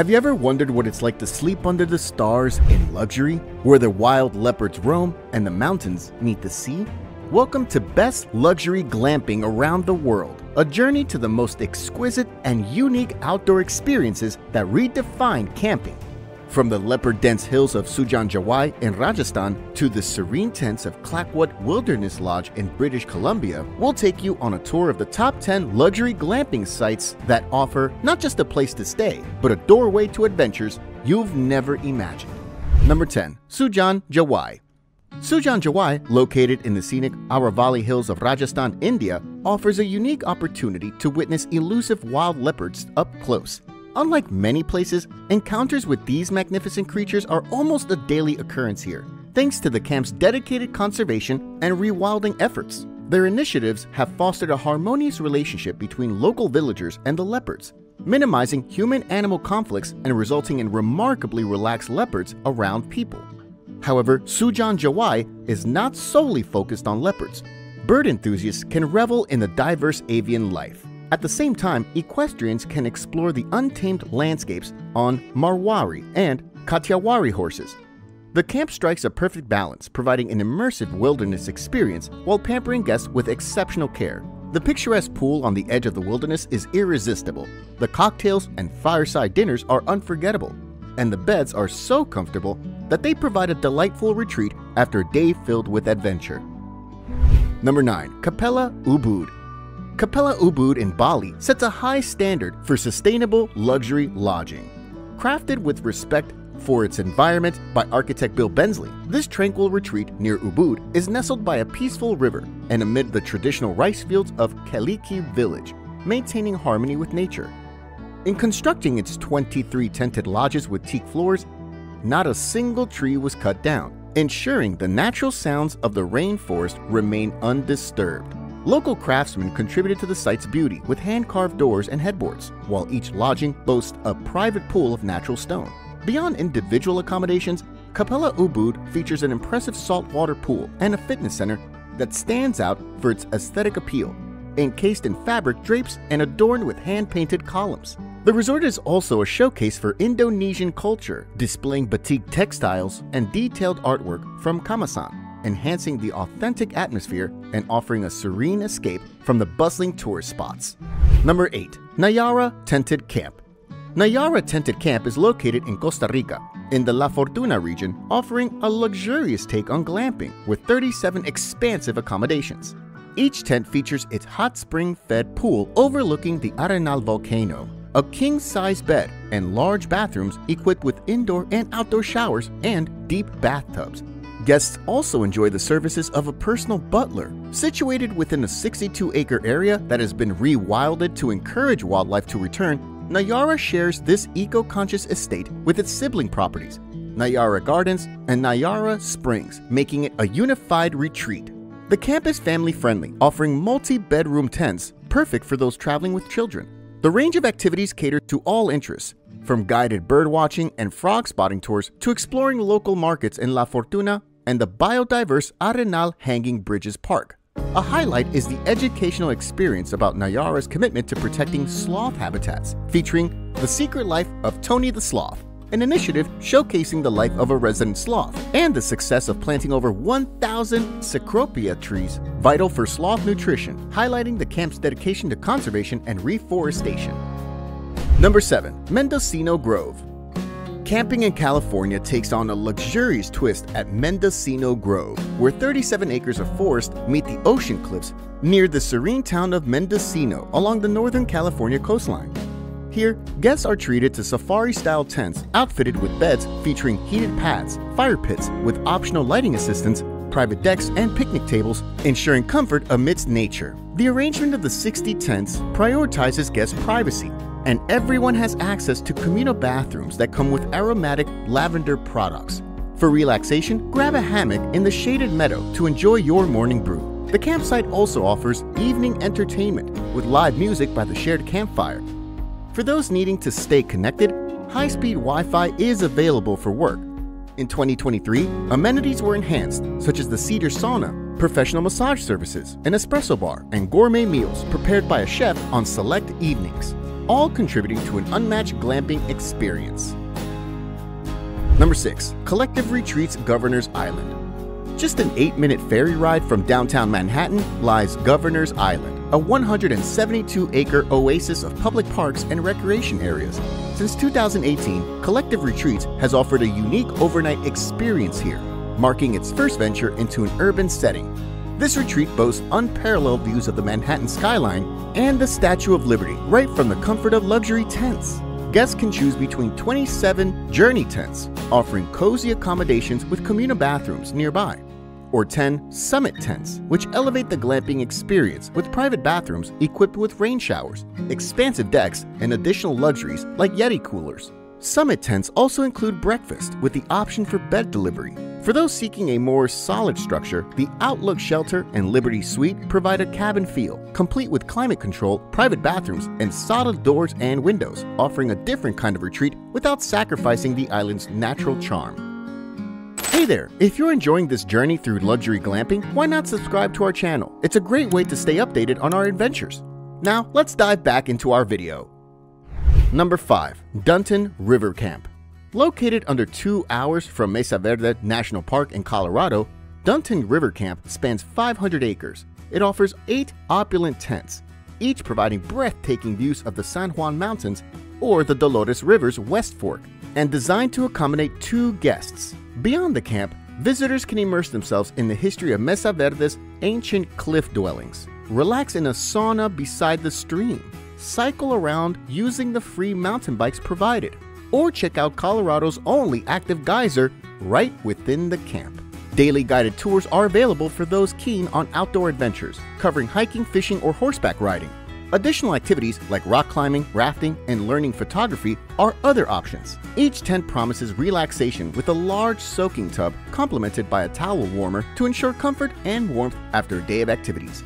Have you ever wondered what it's like to sleep under the stars in luxury, where the wild leopards roam and the mountains meet the sea? Welcome to Best Luxury Glamping Around the World, a journey to the most exquisite and unique outdoor experiences that redefine camping. From the leopard-dense hills of Sujan Jawai in Rajasthan to the serene tents of Clayoquot Wilderness Lodge in British Columbia, we'll take you on a tour of the top 10 luxury glamping sites that offer not just a place to stay, but a doorway to adventures you've never imagined. Number 10. Sujan Jawai Sujan Jawai, located in the scenic Aravalli Hills of Rajasthan, India, offers a unique opportunity to witness elusive wild leopards up close. Unlike many places, encounters with these magnificent creatures are almost a daily occurrence here, thanks to the camp's dedicated conservation and rewilding efforts. Their initiatives have fostered a harmonious relationship between local villagers and the leopards, minimizing human-animal conflicts and resulting in remarkably relaxed leopards around people. However, Sujan Jawai is not solely focused on leopards. Bird enthusiasts can revel in the diverse avian life. At the same time, equestrians can explore the untamed landscapes on Marwari and Kathiawari horses. The camp strikes a perfect balance, providing an immersive wilderness experience while pampering guests with exceptional care. The picturesque pool on the edge of the wilderness is irresistible. The cocktails and fireside dinners are unforgettable, and the beds are so comfortable that they provide a delightful retreat after a day filled with adventure. Number 9. Capella Ubud Capella Ubud in Bali sets a high standard for sustainable luxury lodging. Crafted with respect for its environment by architect Bill Bensley, this tranquil retreat near Ubud is nestled by a peaceful river and amid the traditional rice fields of Keliki village, maintaining harmony with nature. In constructing its 23 tented lodges with teak floors, not a single tree was cut down, ensuring the natural sounds of the rainforest remain undisturbed. Local craftsmen contributed to the site's beauty with hand-carved doors and headboards, while each lodging boasts a private pool of natural stone. Beyond individual accommodations, Capella Ubud features an impressive saltwater pool and a fitness center that stands out for its aesthetic appeal, encased in fabric drapes and adorned with hand-painted columns. The resort is also a showcase for Indonesian culture, displaying batik textiles and detailed artwork from Kamasan enhancing the authentic atmosphere and offering a serene escape from the bustling tourist spots. Number 8. Nayara Tented Camp Nayara Tented Camp is located in Costa Rica, in the La Fortuna region, offering a luxurious take on glamping with 37 expansive accommodations. Each tent features its hot spring-fed pool overlooking the Arenal volcano, a king-size bed, and large bathrooms equipped with indoor and outdoor showers and deep bathtubs, Guests also enjoy the services of a personal butler. Situated within a 62-acre area that has been rewilded to encourage wildlife to return, Nayara shares this eco-conscious estate with its sibling properties, Nayara Gardens and Nayara Springs, making it a unified retreat. The camp is family-friendly, offering multi-bedroom tents, perfect for those traveling with children. The range of activities cater to all interests, from guided bird watching and frog spotting tours to exploring local markets in La Fortuna, and the biodiverse Arenal Hanging Bridges Park. A highlight is the educational experience about Nayara's commitment to protecting sloth habitats, featuring The Secret Life of Tony the Sloth, an initiative showcasing the life of a resident sloth, and the success of planting over 1,000 Cecropia trees, vital for sloth nutrition, highlighting the camp's dedication to conservation and reforestation. Number 7. Mendocino Grove Camping in California takes on a luxurious twist at Mendocino Grove, where 37 acres of forest meet the ocean cliffs near the serene town of Mendocino along the Northern California coastline. Here, guests are treated to safari-style tents outfitted with beds featuring heated pads, fire pits with optional lighting assistance, private decks, and picnic tables, ensuring comfort amidst nature. The arrangement of the 60 tents prioritizes guest privacy and everyone has access to communal bathrooms that come with aromatic lavender products. For relaxation, grab a hammock in the shaded meadow to enjoy your morning brew. The campsite also offers evening entertainment with live music by the shared campfire. For those needing to stay connected, high-speed Wi-Fi is available for work. In 2023, amenities were enhanced, such as the Cedar Sauna, professional massage services, an espresso bar, and gourmet meals prepared by a chef on select evenings. All contributing to an unmatched glamping experience. Number 6. Collective Retreats Governor's Island just an 8 minute ferry ride from downtown Manhattan lies Governor's Island, a 172 acre oasis of public parks and recreation areas. Since 2018, Collective Retreats has offered a unique overnight experience here, marking its first venture into an urban setting. This retreat boasts unparalleled views of the Manhattan skyline and the Statue of Liberty right from the comfort of luxury tents. Guests can choose between 27 journey tents, offering cozy accommodations with communal bathrooms nearby or 10 summit tents, which elevate the glamping experience with private bathrooms equipped with rain showers, expansive decks, and additional luxuries like Yeti coolers. Summit tents also include breakfast with the option for bed delivery. For those seeking a more solid structure, the Outlook Shelter and Liberty Suite provide a cabin feel, complete with climate control, private bathrooms, and solid doors and windows, offering a different kind of retreat without sacrificing the island's natural charm. Hey there! If you're enjoying this journey through luxury glamping, why not subscribe to our channel? It's a great way to stay updated on our adventures. Now, let's dive back into our video. Number 5. Dunton River Camp Located under two hours from Mesa Verde National Park in Colorado, Dunton River Camp spans 500 acres. It offers eight opulent tents, each providing breathtaking views of the San Juan Mountains or the Dolores River's West Fork, and designed to accommodate two guests, Beyond the camp, visitors can immerse themselves in the history of Mesa Verde's ancient cliff dwellings, relax in a sauna beside the stream, cycle around using the free mountain bikes provided, or check out Colorado's only active geyser right within the camp. Daily guided tours are available for those keen on outdoor adventures, covering hiking, fishing, or horseback riding. Additional activities like rock climbing, rafting, and learning photography are other options. Each tent promises relaxation with a large soaking tub complemented by a towel warmer to ensure comfort and warmth after a day of activities.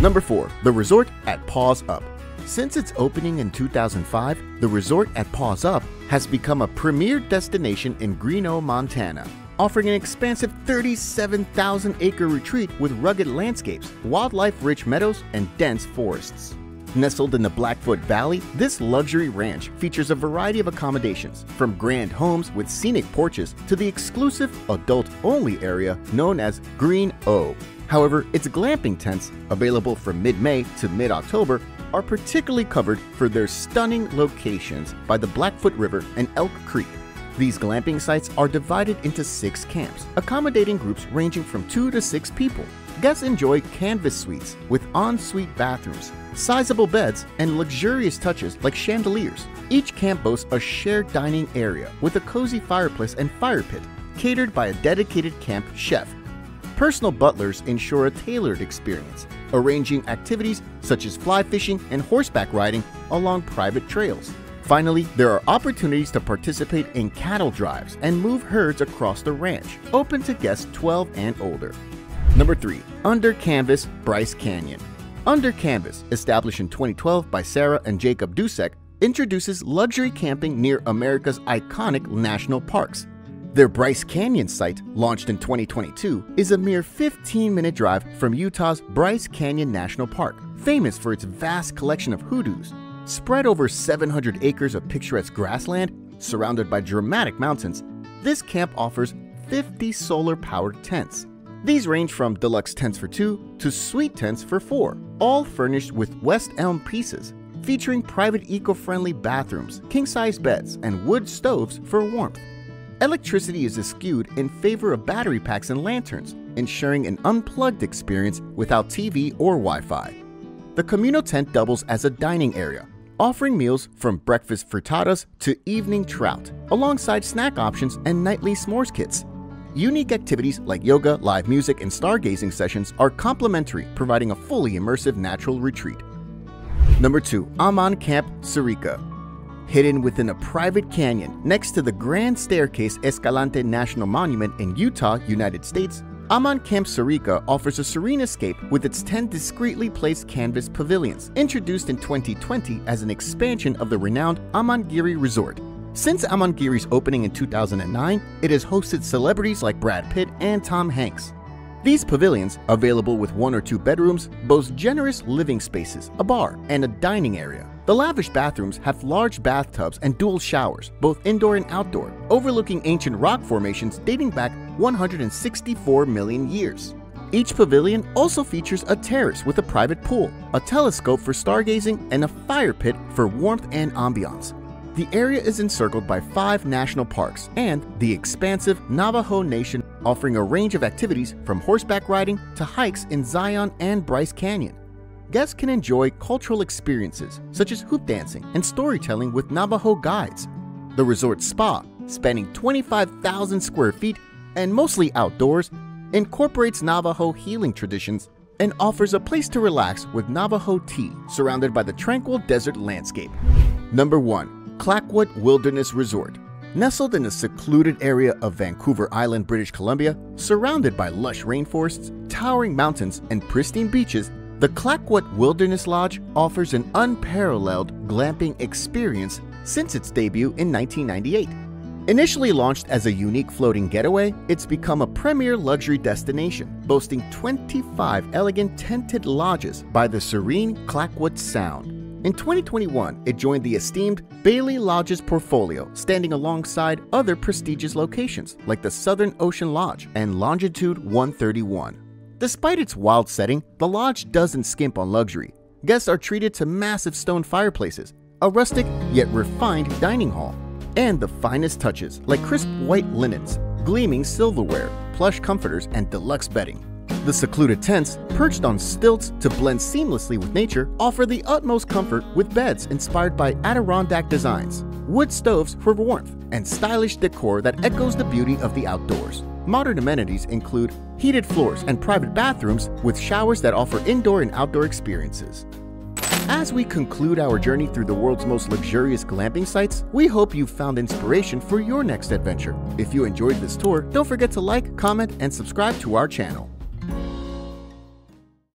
Number 4. The Resort at Paws Up Since its opening in 2005, the Resort at Paws Up has become a premier destination in Greenough, Montana offering an expansive 37,000 acre retreat with rugged landscapes, wildlife rich meadows, and dense forests. Nestled in the Blackfoot Valley, this luxury ranch features a variety of accommodations, from grand homes with scenic porches to the exclusive adult-only area known as Green O. However, its glamping tents, available from mid-May to mid-October, are particularly covered for their stunning locations by the Blackfoot River and Elk Creek. These glamping sites are divided into six camps, accommodating groups ranging from two to six people. Guests enjoy canvas suites with ensuite bathrooms, sizable beds, and luxurious touches like chandeliers. Each camp boasts a shared dining area with a cozy fireplace and fire pit, catered by a dedicated camp chef. Personal butlers ensure a tailored experience, arranging activities such as fly fishing and horseback riding along private trails. Finally, there are opportunities to participate in cattle drives and move herds across the ranch, open to guests 12 and older. Number 3. Under Canvas Bryce Canyon under Canvas, established in 2012 by Sarah and Jacob Dusek, introduces luxury camping near America's iconic national parks. Their Bryce Canyon site, launched in 2022, is a mere 15 minute drive from Utah's Bryce Canyon National Park, famous for its vast collection of hoodoos. Spread over 700 acres of picturesque grassland, surrounded by dramatic mountains, this camp offers 50 solar powered tents. These range from deluxe tents for two to suite tents for four, all furnished with West Elm pieces, featuring private eco-friendly bathrooms, king-size beds, and wood stoves for warmth. Electricity is eschewed in favor of battery packs and lanterns, ensuring an unplugged experience without TV or Wi-Fi. The communal tent doubles as a dining area, offering meals from breakfast frittatas to evening trout, alongside snack options and nightly s'mores kits Unique activities like yoga, live music, and stargazing sessions are complimentary, providing a fully immersive natural retreat. Number 2. Aman Camp Sarika Hidden within a private canyon next to the Grand Staircase Escalante National Monument in Utah, United States, Aman Camp Sarika offers a serene escape with its 10 discreetly placed canvas pavilions, introduced in 2020 as an expansion of the renowned Amangiri Resort. Since Amangiri's opening in 2009, it has hosted celebrities like Brad Pitt and Tom Hanks. These pavilions, available with one or two bedrooms, boast generous living spaces, a bar, and a dining area. The lavish bathrooms have large bathtubs and dual showers, both indoor and outdoor, overlooking ancient rock formations dating back 164 million years. Each pavilion also features a terrace with a private pool, a telescope for stargazing, and a fire pit for warmth and ambiance. The area is encircled by five national parks and the expansive Navajo Nation, offering a range of activities from horseback riding to hikes in Zion and Bryce Canyon. Guests can enjoy cultural experiences such as hoop dancing and storytelling with Navajo guides. The resort spa, spanning 25,000 square feet and mostly outdoors, incorporates Navajo healing traditions and offers a place to relax with Navajo tea surrounded by the tranquil desert landscape. Number 1. Clayoquot Wilderness Resort Nestled in a secluded area of Vancouver Island, British Columbia, surrounded by lush rainforests, towering mountains, and pristine beaches, the Clayoquot Wilderness Lodge offers an unparalleled glamping experience since its debut in 1998. Initially launched as a unique floating getaway, it's become a premier luxury destination, boasting 25 elegant tented lodges by the serene Clayoquot Sound. In 2021, it joined the esteemed Baillie Lodges portfolio, standing alongside other prestigious locations like the Southern Ocean Lodge and Longitude 131. Despite its wild setting, the lodge doesn't skimp on luxury. Guests are treated to massive stone fireplaces, a rustic yet refined dining hall, and the finest touches like crisp white linens, gleaming silverware, plush comforters, and deluxe bedding. The secluded tents, perched on stilts to blend seamlessly with nature, offer the utmost comfort with beds inspired by Adirondack designs, wood stoves for warmth, and stylish decor that echoes the beauty of the outdoors. Modern amenities include heated floors and private bathrooms with showers that offer indoor and outdoor experiences. As we conclude our journey through the world's most luxurious glamping sites, we hope you've found inspiration for your next adventure. If you enjoyed this tour, don't forget to like, comment, and subscribe to our channel.